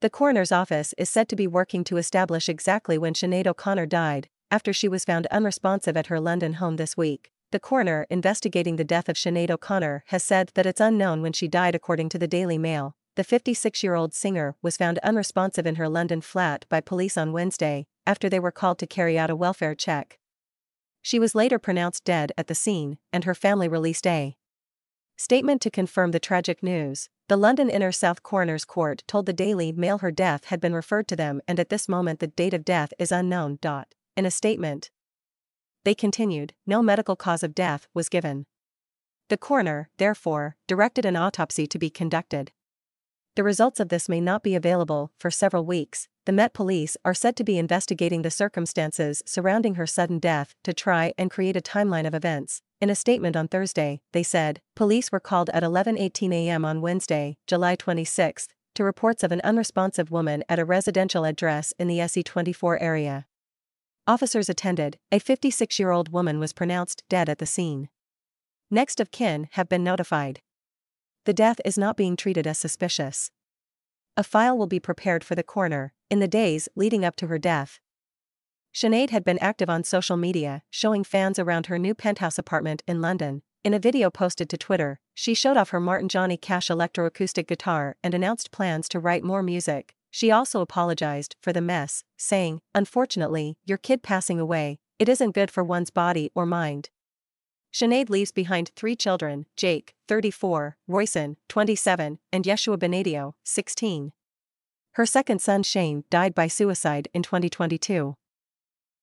The coroner's office is said to be working to establish exactly when Sinead O'Connor died, after she was found unresponsive at her London home this week. The coroner investigating the death of Sinead O'Connor has said that it's unknown when she died according to the Daily Mail. The 56-year-old singer was found unresponsive in her London flat by police on Wednesday, after they were called to carry out a welfare check. She was later pronounced dead at the scene, and her family released a statement to confirm the tragic news. The London Inner South Coroner's Court told the Daily Mail her death had been referred to them and at this moment the date of death is unknown. In a statement, they continued, no medical cause of death was given. The coroner, therefore, directed an autopsy to be conducted. The results of this may not be available for several weeks. The Met Police are said to be investigating the circumstances surrounding her sudden death to try and create a timeline of events. In a statement on Thursday, they said, police were called at 11:18 a.m. on Wednesday, July 26, to reports of an unresponsive woman at a residential address in the SE24 area. Officers attended, a 56 year old woman was pronounced dead at the scene. Next of kin have been notified. The death is not being treated as suspicious. A file will be prepared for the coroner in the days leading up to her death. Sinead had been active on social media, showing fans around her new penthouse apartment in London. In a video posted to Twitter, she showed off her Martin Johnny Cash electroacoustic guitar and announced plans to write more music. She also apologized for the mess, saying, Unfortunately, your kid passing away, it isn't good for one's body or mind. Sinead leaves behind three children Jake, 34, Royson, 27, and Yeshua Bonadio, 16. Her second son Shane died by suicide in 2022.